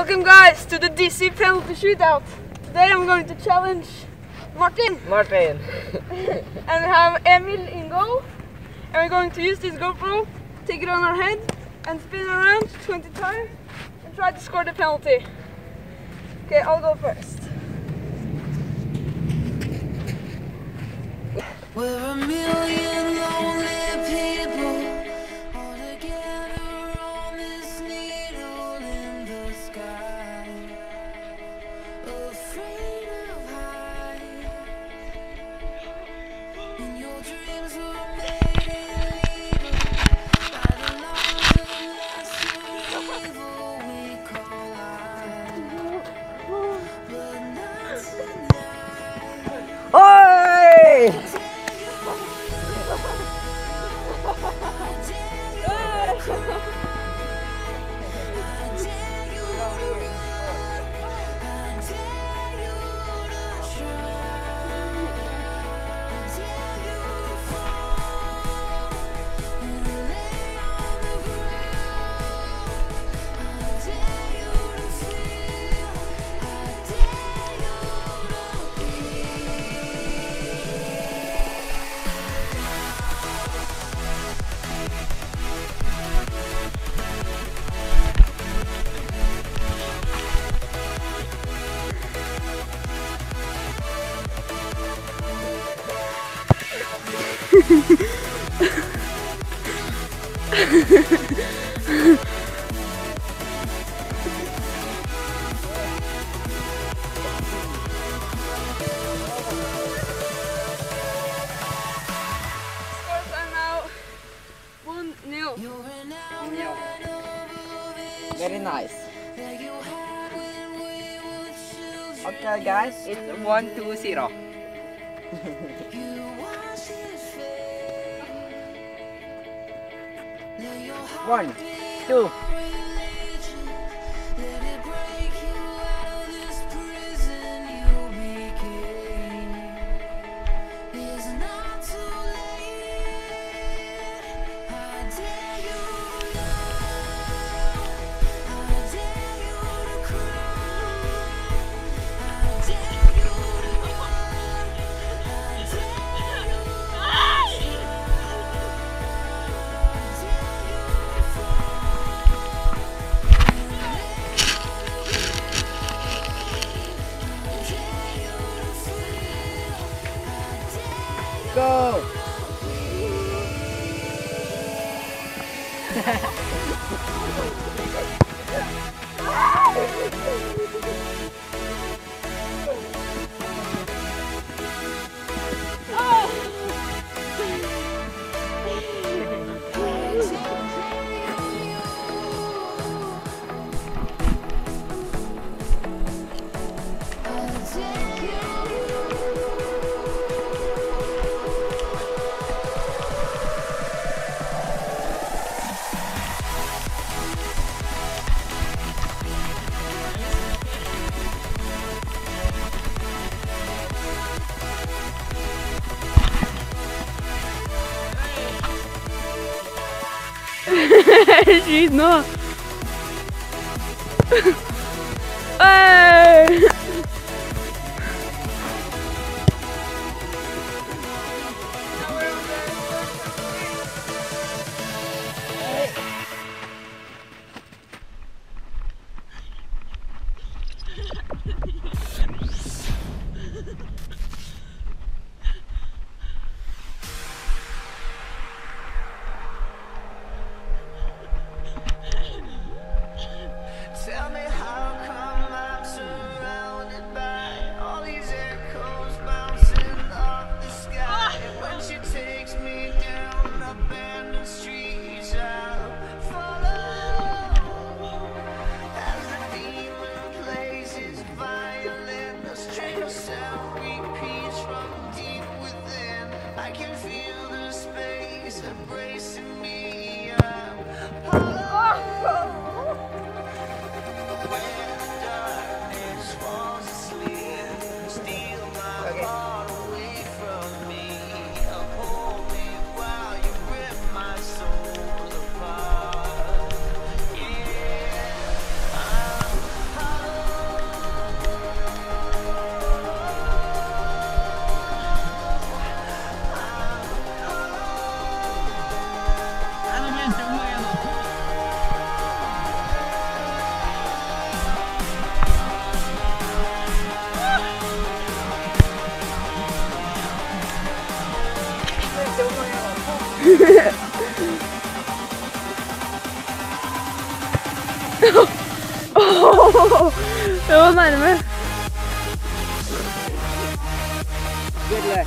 Welcome guys to the Dizzy penalty shootout. Today I'm going to challenge Martin Martin. and we have Emil in goal. And we're going to use this GoPro, take it on our head and spin around 20 times and try to score the penalty. Okay, I'll go first. We're a million Very nice. Okay guys, it's 1 to 0. One, two, She's not. Oh, det var nærme. Good luck.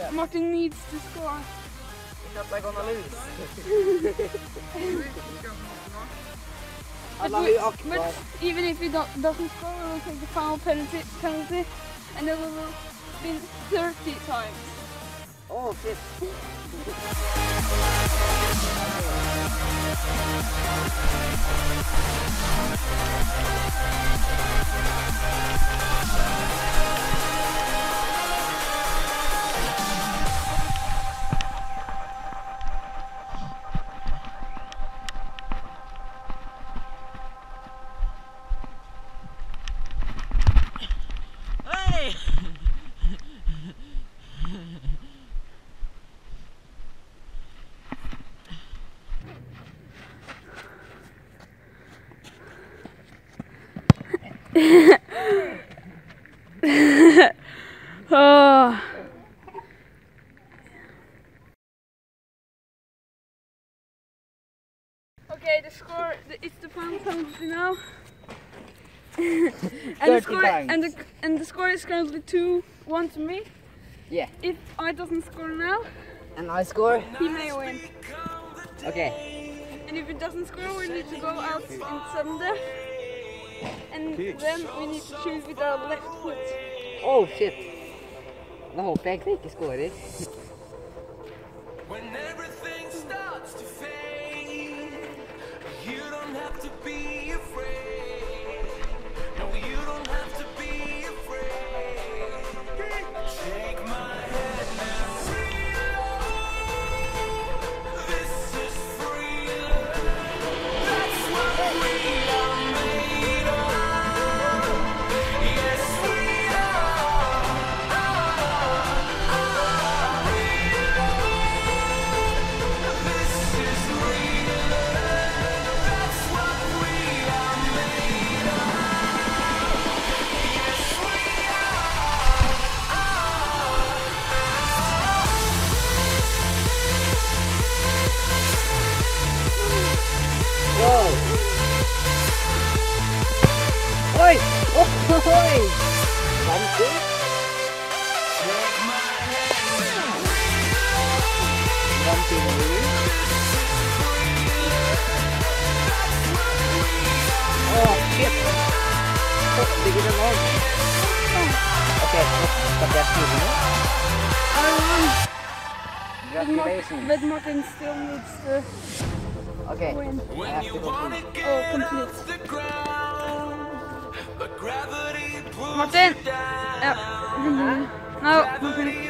Um, Martin needs to score. Because I'm gonna lose. But, we, but even if he do, doesn't score, we will take the foul penalty, penalty and then we will spin 30 times. Oh shit. Oh. Okay, the score, the, it's the final penalty now. and, the score, and, the, and the score is currently 2 1 to me. Yeah. If I doesn't score now, And I score. he may win. Okay. And if it doesn't score, we need to go out in Sunday. And then we need to choose with our left foot. Oh shit. Da håper jeg egentlig ikke scorer. Vant du nå? Åh, shit! Fuck, ligger den av? Ok, så skal jeg skrive nå. I won. But, Martin, um, Congratulations. but Martin still needs to Okay, win. I When have you to go wanna get Oh, complete. off the ground, but gravity pulls Martin. you down. Ja. No, Martin. Mm-hmm.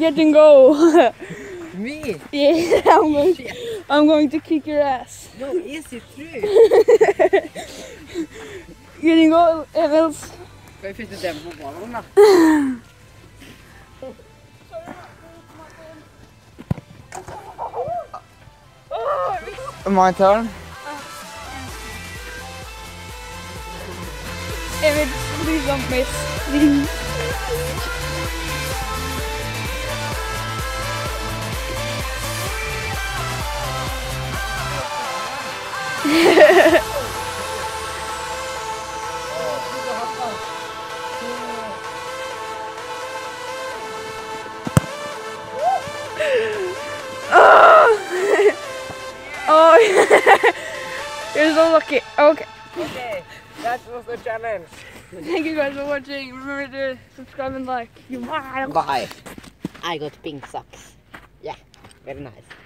Get and go. Me? yeah, I'm going, I'm going to kick your ass. No, is it true? Get and go, Emils. Skal vi flytte dem på ballen, da? My turn. Emil, please don't miss. Please. oh, you're so lucky. Okay. Okay, that was the challenge. Thank you guys for watching. Remember to subscribe and like. You Bye. I got pink socks. Yeah, very nice.